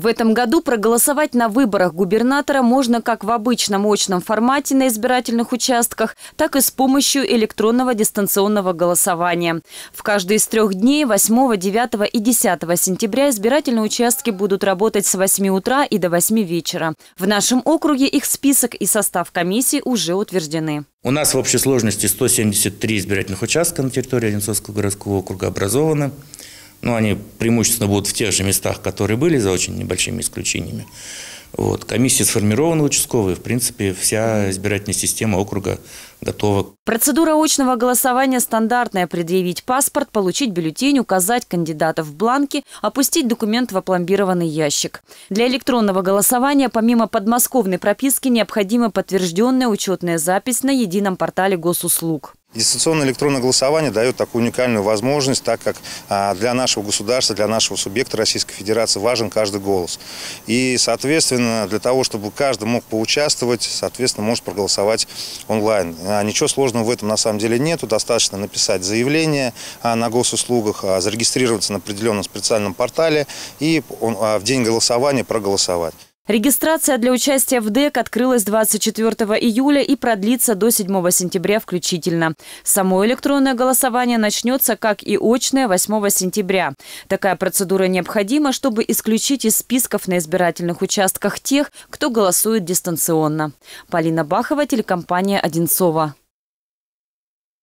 В этом году проголосовать на выборах губернатора можно как в обычном очном формате на избирательных участках, так и с помощью электронного дистанционного голосования. В каждый из трех дней 8, 9 и 10 сентября избирательные участки будут работать с 8 утра и до 8 вечера. В нашем округе их список и состав комиссии уже утверждены. У нас в общей сложности 173 избирательных участка на территории Одинцовского городского округа образованы. Ну, они преимущественно будут в тех же местах, которые были, за очень небольшими исключениями. Вот. Комиссия сформирована участковая. В принципе, вся избирательная система округа готова. Процедура очного голосования стандартная. Предъявить паспорт, получить бюллетень, указать кандидата в бланке, опустить документ в опломбированный ящик. Для электронного голосования помимо подмосковной прописки необходима подтвержденная учетная запись на едином портале госуслуг. Дистанционное электронное голосование дает такую уникальную возможность, так как а, для нашего государства, для нашего субъекта Российской Федерации важен каждый голос. И, соответственно, для того, чтобы каждый мог поучаствовать, соответственно, может проголосовать онлайн. А, ничего сложного в этом на самом деле нету. Достаточно написать заявление а, на госуслугах, зарегистрироваться на определенном специальном портале и в день голосования проголосовать. Регистрация для участия в ДЭК открылась 24 июля и продлится до 7 сентября включительно. Само электронное голосование начнется, как и очное, 8 сентября. Такая процедура необходима, чтобы исключить из списков на избирательных участках тех, кто голосует дистанционно. Полина Бахова, телекомпания «Одинцова».